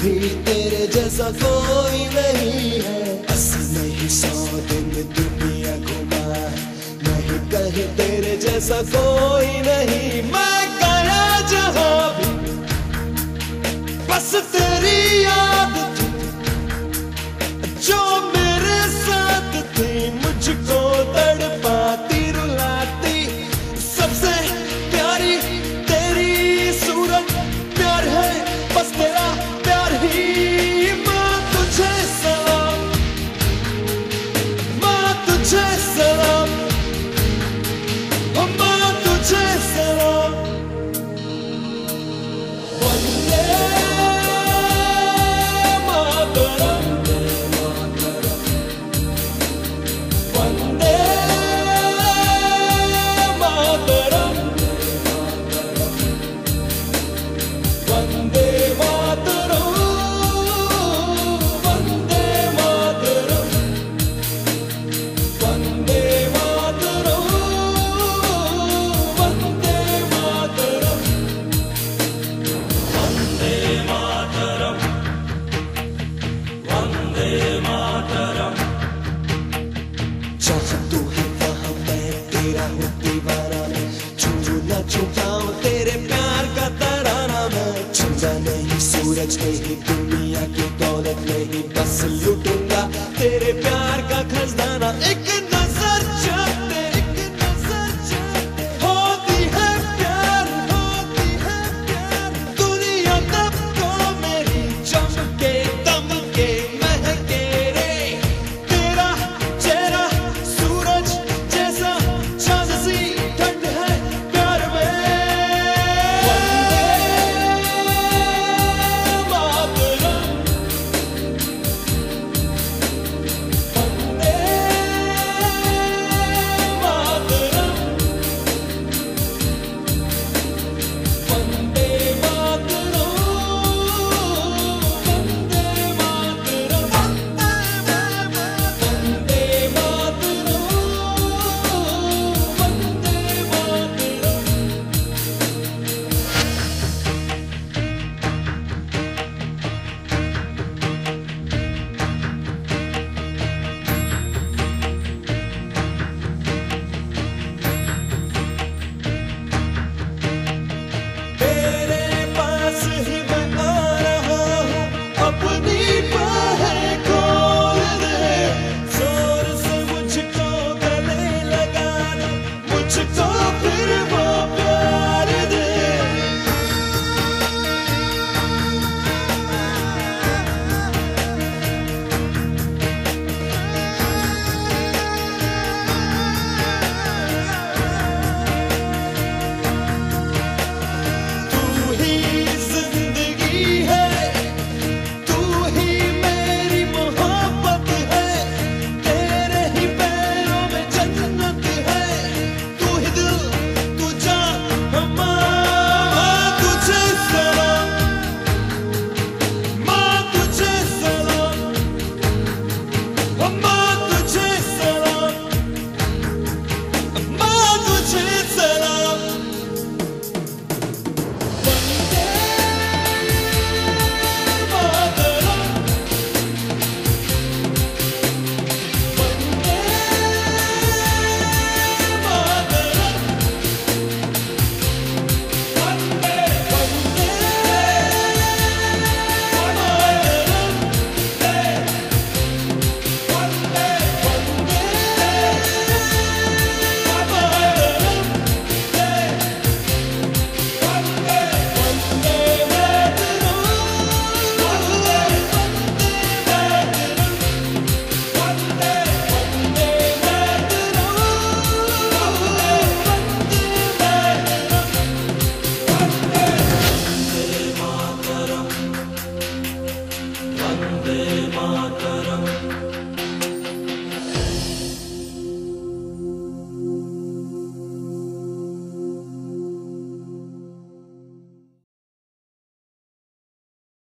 भी तेरे जैसा कोई नहीं है। नहीं सौ दिन दुनिया घुमा नहीं कहीं तेरे जैसा कोई नहीं। मैं गया जहाँ भी। बस तेरी याद थी, जो मेरे साथ थी, मुझको छू न तेरे प्यार का तराना मैं। चंदा नहीं सूरज नहीं दुनिया की दौलत नहीं। बस लूटूँगा तेरे प्यार का खजाना। एक